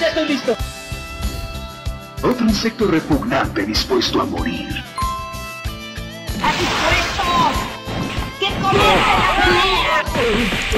Ya estoy listo. Otro insecto repugnante dispuesto a morir. ¡Así por esto! ¡Que comience la pelea!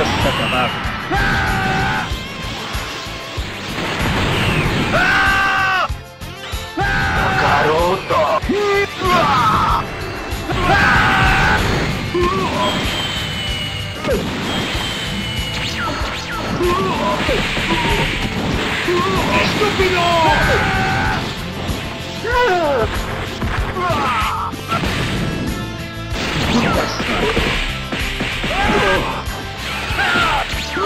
Estás acabado. ¡Caroto! ¡Estúpido!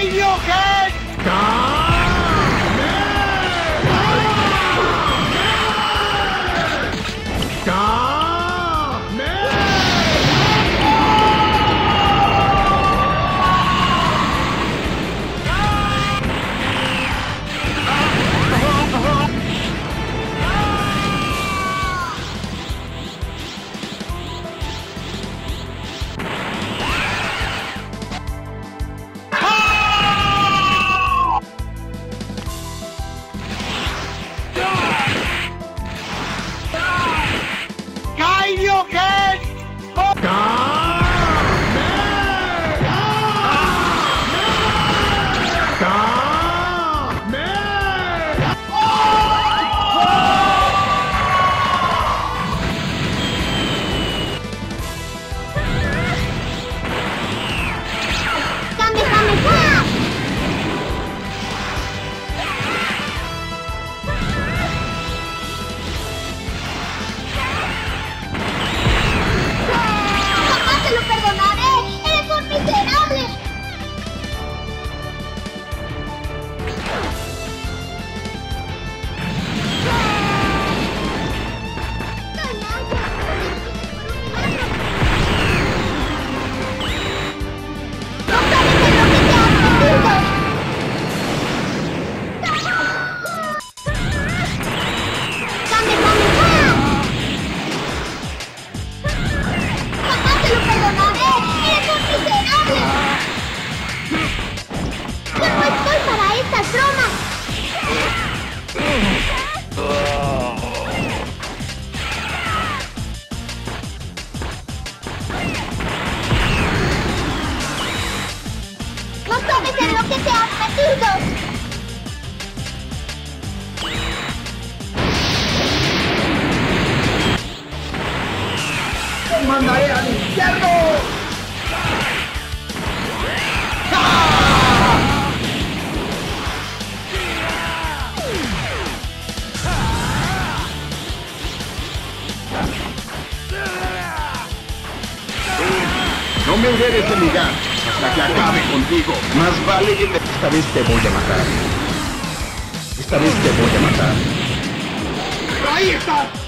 Are you okay? Lo que te has metido. ¡Te mandaré al infierno! No me de este lugar que acabe contigo. Más vale que Esta vez te voy a matar. Esta vez te voy a matar. ¡Ahí está!